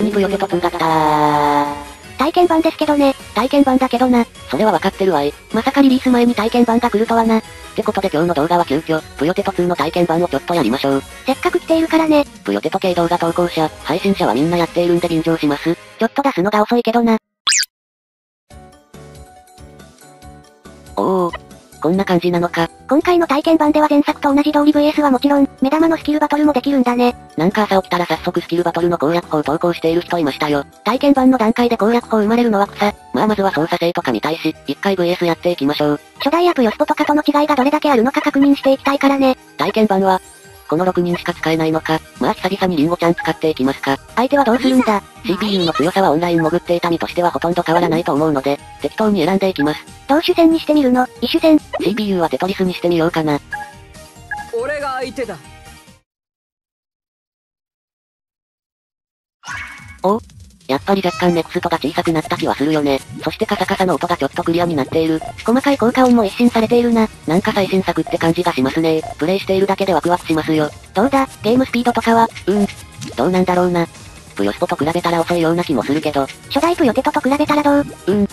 にぷよテト2が出たー。体験版ですけどね。体験版だけどな。それはわかってるわい。まさかリリース前に体験版が来るとはな。ってことで今日の動画は急遽、ぷよテト2の体験版をちょっとやりましょう。せっかく来ているからね。ぷよテト系動画投稿者、配信者はみんなやっているんで便乗します。ちょっと出すのが遅いけどな。おお、こんな感じなのか。今回の体験版では前作と同じ通り VS はもちろん、目玉のスキルバトルもできるんだね。なんか朝起きたら早速スキルバトルの攻略法投稿している人いましたよ。体験版の段階で攻略法生まれるのは草。まあまずは操作性とか見たいし、一回 VS やっていきましょう。初代アップヨスポとかとの違いがどれだけあるのか確認していきたいからね。体験版は、この6人しか使えないのか。まあ久々にリンゴちゃん使っていきますか。相手はどうするんだ？CPU の強さはオンライン潜っていた身としてはほとんど変わらないと思うので、適当に選んでいきます。同種戦にしてみるの？異種戦 CPU はテトリスにしてみようかな。俺が相手だやっぱり若干ネクストが小さくなった気はするよね。そしてカサカサの音がちょっとクリアになっている。細かい効果音も一新されているな。なんか最新作って感じがしますね。プレイしているだけでワクワクしますよ。どうだ？ゲームスピードとかは？うん。どうなんだろうな。ぷよスポと比べたら遅いような気もするけど、初代プヨテトと比べたらどう？うん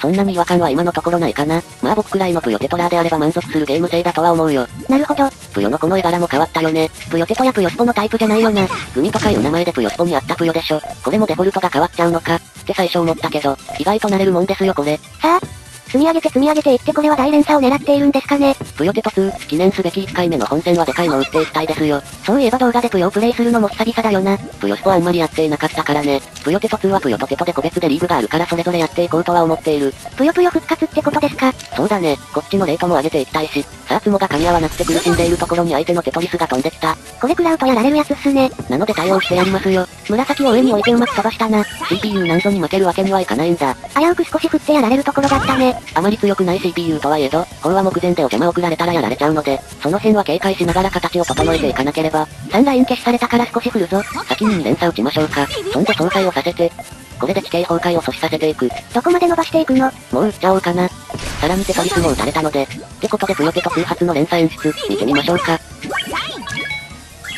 そんなに違和感は今のところないかな。まあ僕くらいのぷよテトラーであれば満足するゲーム性だとは思うよ。なるほど。ぷよのこの絵柄も変わったよね。プヨテトやプヨスポのタイプじゃないよな。グミとかいう名前でぷよスポにあったぷよでしょ。これもデフォルトが変わっちゃうのか。って最初思ったけど、意外と慣れるもんですよこれ。さあ、積み上げて積み上げていってこれは大連鎖を狙っているんですかね。ぷよテト2、記念すべき1回目の本戦はでかいの打っていきたいですよ。そういえば動画でプヨをプレイするのも久々だよな。ぷよスポあんまりやっていなかったからね。ぷよテト2はぷよとテトで個別でリーグがあるからそれぞれやっていこうとは思っている。ぷよぷよ復活ってことですかそうだね、こっちのレートも上げていきたいし、さあツモが噛み合わなくて苦しんでいるところに相手のテトリスが飛んできた。これクラウトやられるやつっすね。なので対応してやりますよ。紫を上に置いてうまく飛ばしたな。CPU 難度に負けるわけにはいかないんだ。危うく少し振ってやられるところだったね。あまり強くない CPU とはいえど、砲は目前でお邪魔送られたらやられちゃうので、その辺は警戒しながら形を整えていかなければ。3ライン消しされたから少し振るぞ。先に2連鎖打ちましょうか。そんで総裁をさせて、これで地形崩壊を阻止させていく。どこまで伸ばしていくの？もう打っちゃおうかな。さらにテトリスも打たれたので、ってことでプヨテト2発の連鎖演出、見てみましょうか。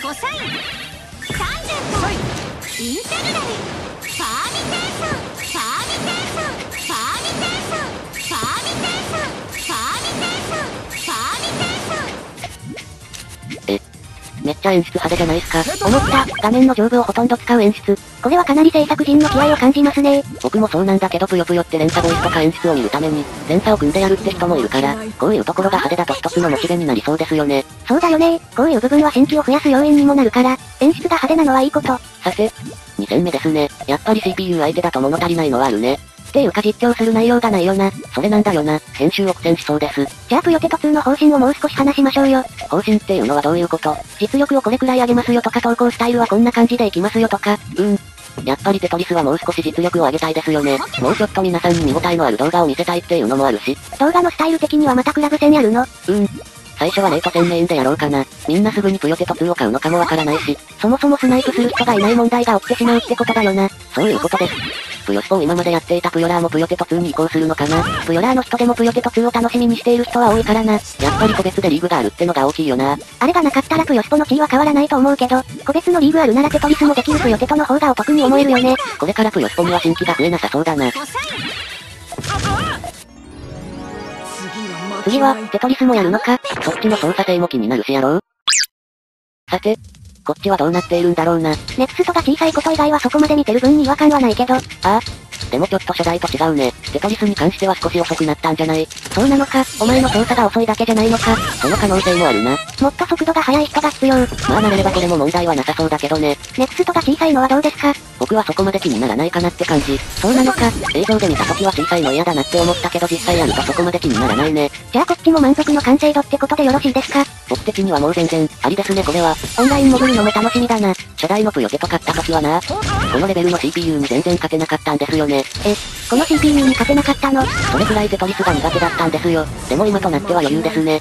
コサイン。30イン。テグラルパーミテーショちゃ演出派手じゃないっすか。思った、画面の上部をほとんど使う演出。これはかなり制作陣の気合を感じますね。僕もそうなんだけどぷよぷよって連鎖ボイスとか演出を見るために、連鎖を組んでやるって人もいるから、こういうところが派手だと一つのモチベになりそうですよね。そうだよね。こういう部分は新規を増やす要因にもなるから、演出が派手なのはいいこと。さて、2戦目ですね。やっぱり CPU 相手だと物足りないのはあるね。っていうか実況する内容がないよな。それなんだよな。編集を苦戦しそうです。じゃあプヨテト2の方針をもう少し話しましょうよ。方針っていうのはどういうこと？実力をこれくらい上げますよとか投稿スタイルはこんな感じでいきますよとか。うん。やっぱりテトリスはもう少し実力を上げたいですよね。もうちょっと皆さんに見応えのある動画を見せたいっていうのもあるし。動画のスタイル的にはまたクラブ戦やるの？うん。最初はレート戦メインでやろうかな。みんなすぐにプヨテト2を買うのかもわからないし。そもそもスナイプする人がいない問題が起きてしまうってことだよな。そういうことです。ぷよスポを今までやっていたプヨラーもプヨテト2に移行するのかな。プヨラーの人でもプヨテト2を楽しみにしている人は多いからな。やっぱり個別でリーグがあるってのが大きいよな。あれがなかったらプヨスポの地位は変わらないと思うけど、個別のリーグあるならテトリスもできるプヨテトの方がお得に思えるよね。これからプヨスポには新規が増えなさそうだな。次は、テトリスもやるのか？そっちの操作性も気になるしやろう？さて、こっちはどうなっているんだろうな？ネクストが小さいこと以外はそこまで見てる分に違和感はないけど、ああ。でもちょっと初代と違うね。テトリスに関しては少し遅くなったんじゃない？そうなのか、お前の操作が遅いだけじゃないのか。その可能性もあるな。もっと速度が速い人が必要。まあ慣れればこれも問題はなさそうだけどね。ネクストが小さいのはどうですか？僕はそこまで気にならないかなって感じ。そうなのか。映像で見た時は小さいの嫌だなって思ったけど実際やるとそこまで気にならないね。じゃあこっちも満足の完成度ってことでよろしいですか？僕的にはもう全然、ありですねこれは。オンライン潜るのも楽しみだな。初代のプヨテと買った時はな、このレベルの CPU に全然勝てなかったんですよね。え、この CPU に勝てなかったの？それくらいテトリスが苦手だったんですよ。でも今となっては余裕ですね。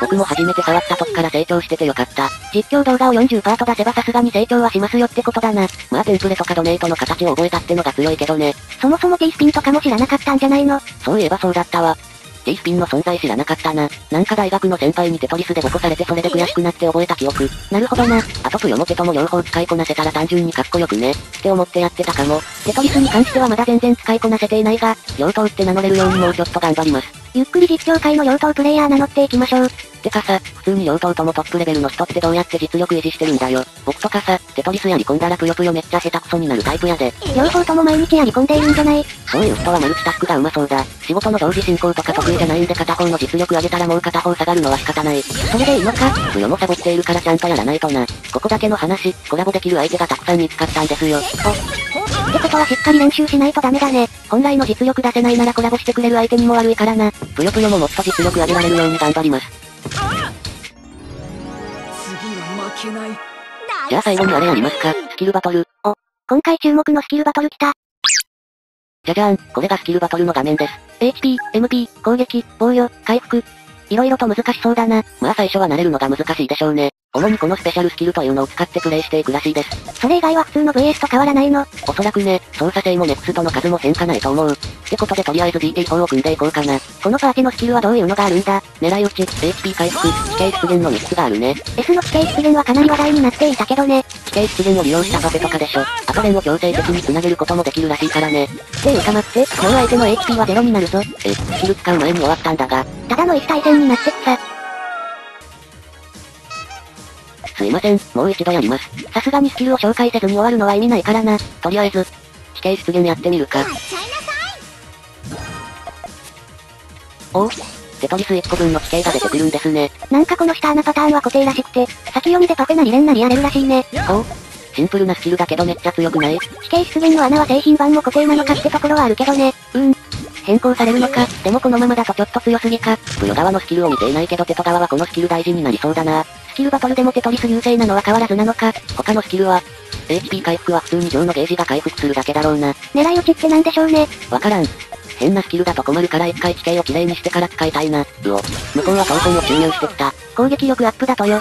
僕も初めて触った時から成長しててよかった。実況動画を40パート出せばさすがに成長はしますよってことだな。まあテンプレとかドネートの形を覚えたってのが強いけどね。そもそも T スピンとかも知らなかったんじゃないの？そういえばそうだったわ。T スピンの存在知らなかったな。なんか大学の先輩にテトリスでボコされてそれで悔しくなって覚えた記憶。なるほどな。あとプヨもテトも両方使いこなせたら単純にかっこよくね。って思ってやってたかも。テトリスに関してはまだ全然使いこなせていないが、両刀って名乗れるようにもうちょっと頑張ります。ゆっくり実況界の両刀プレイヤー名乗っていきましょう。てかさ、普通に両党ともトップレベルの人ってどうやって実力維持してるんだよ。僕とかさ、テトリスやり込んだらぷよぷよめっちゃ下手くそになるタイプやで。両方とも毎日やり込んでいるんじゃない？そういう人はマルチタスクがうまそうだ。仕事の同時進行とか得意じゃないんで片方の実力上げたらもう片方下がるのは仕方ない。それでいいのか？ぷよもサボっているからちゃんとやらないとな。ここだけの話、コラボできる相手がたくさん見つかったんですよ。ってことはしっかり練習しないとダメだね。本来の実力出せないならコラボしてくれる相手にも悪いからな。ぷよぷよももっと実力上げられるように頑張ります。次は負けないじゃあ最後にあれやりますか、スキルバトル。今回注目のスキルバトル来た。じゃじゃーん、これがスキルバトルの画面です。HP、MP、攻撃、防御、回復。いろいろと難しそうだな。まあ最初は慣れるのが難しいでしょうね。主にこのスペシャルスキルというのを使ってプレイしていくらしいです。それ以外は普通の VS と変わらないの。おそらくね、操作性もネクストの数も変化ないと思う。ってことでとりあえず DT4 を組んでいこうかな。このパーティのスキルはどういうのがあるんだ？狙い撃ち、HP 回復、地形出現の3つがあるね。S の地形出現はかなり話題になっていたけどね。地形出現を利用したパフェとかでしょ。あと連を強制的に繋げることもできるらしいからね。っていうか待って、もう相手の HP はゼロになるぞ。え、スキル使う前に終わったんだが。ただの1対戦になってくさ。すいません、もう一度やります。さすがにスキルを紹介せずに終わるのは意味ないからな。とりあえず、地形出現やってみるか。おうテトリス1個分の地形が出てくるんですね。なんかこの下穴パターンは固定らしくて、先読みでパフェなりレンなりやれるらしいね。おうシンプルなスキルだけどめっちゃ強くない？地形出現の穴は製品版も固定なのかってところはあるけどね。うん。変更されるのか、でもこのままだとちょっと強すぎか？プヨ側のスキルを見ていないけどテト側はこのスキル大事になりそうだな。スキルバトルでもテトリス優勢なのは変わらずなのか。他のスキルは、HP 回復は普通に上のゲージが回復するだけだろうな。狙い撃ちってなんでしょうね。わからん。変なスキルだと困るから一回地形をきれいにしてから使いたいな。うお。向こうは闘争を注入してきた。攻撃力アップだとよ。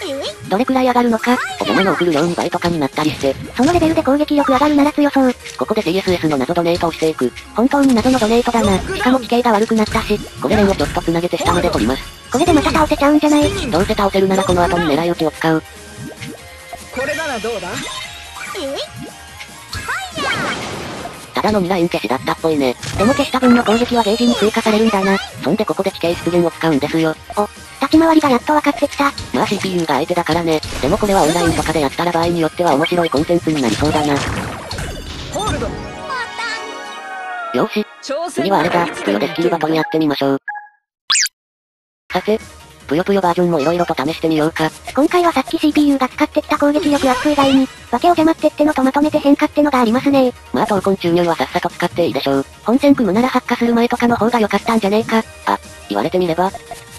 どれくらい上がるのか？お邪魔の送る量2倍とかになったりして、そのレベルで攻撃力上がるなら強そう。ここで CSS の謎ドネートをしていく。本当に謎のドネートだな。しかも地形が悪くなったし。これ連をちょっと繋げて下まで取ります。これでまた倒せちゃうんじゃない？どうせ倒せるならこの後に狙い撃ちを使う。これならどうだ？ただのミライン消しだったっぽいね。でも消した分の攻撃はゲージに追加されるんだな。そんでここで地形出現を使うんですよ。立ち回りがやっと分かってきた。まあ CPU が相手だからね。でもこれはオンラインとかでやったら場合によっては面白いコンテンツになりそうだな。ホールドよーし、次はあれだ、ぷよでスキルバトルやってみましょう。さて、ぷよぷよバージョンも色々と試してみようか。今回はさっき CPU が使ってきた攻撃力アップ以外に、化けを邪魔ってってのとまとめて変化ってのがありますねまあ闘魂注入はさっさと使っていいでしょう。本戦組むなら発火する前とかの方が良かったんじゃねえか。言われてみれば。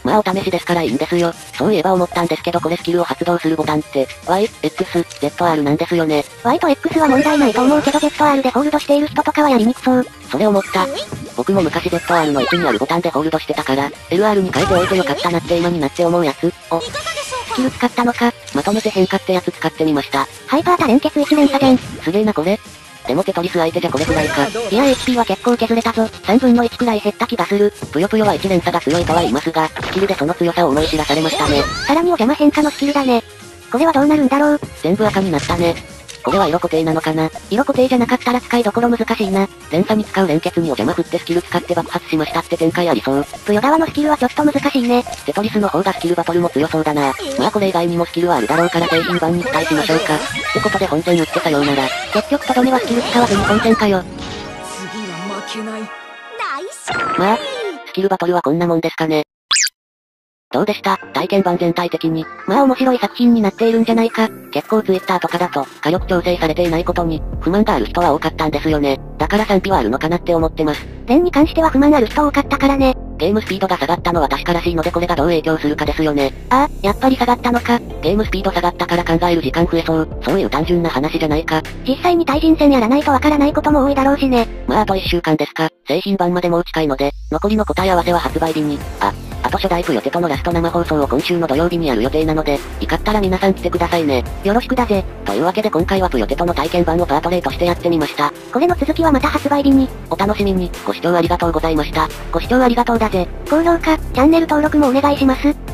まあお試しですからいいんですよ。そういえば思ったんですけどこれスキルを発動するボタンって、Y、X、ZR なんですよね。Y と X は問題ないと思うけど ZR でホールドしている人とかはやりにくそう。それ思った。僕も昔 ZR の位置にあるボタンでホールドしてたから、LR に変えておいてよかったなって今になって思うやつ。お、スキル使ったのか。まとめて変化ってやつ使ってみました。ハイパー多連結1連鎖じゃん。すげえなこれ。でもテトリス相手じゃこれくらいか。いや HP は結構削れたぞ。3分の1くらい減った気がする。ぷよぷよは1連鎖が強いとは言いますが、スキルでその強さを思い知らされましたね。さらにお邪魔変化のスキルだね。これはどうなるんだろう。全部赤になったね。これは色固定なのかな？色固定じゃなかったら使いどころ難しいな。連鎖に使う連結にお邪魔振ってスキル使って爆発しましたって展開ありそう。ぷよ側のスキルはちょっと難しいね。テトリスの方がスキルバトルも強そうだな。まあこれ以外にもスキルはあるだろうから製品版に期待しましょうか。ってことで本戦打ってさようなら。結局とどめはスキル使わずに本戦かよ。次は負けないまあ、スキルバトルはこんなもんですかね。どうでした？体験版全体的に。まあ面白い作品になっているんじゃないか。結構ツイッターとかだと、火力調整されていないことに、不満がある人は多かったんですよね。だから賛否はあるのかなって思ってます。連に関しては不満ある人多かったからね。ゲームスピードが下がったのは確からしいのでこれがどう影響するかですよね。ああ、やっぱり下がったのか。ゲームスピード下がったから考える時間増えそう。そういう単純な話じゃないか。実際に対人戦やらないとわからないことも多いだろうしね。まああと1週間ですか。製品版までもう近いので、残りの答え合わせは発売日に。あと初代ぷよテとのラスト生放送を今週の土曜日にやる予定なので、いかったら皆さん来てくださいね。よろしくだぜ。というわけで今回はプヨテとの体験版をパートレートしてやってみました。これの続きはまた発売日に。お楽しみに、ご視聴ありがとうございました。ご視聴ありがとうだぜ。高評価、チャンネル登録もお願いします。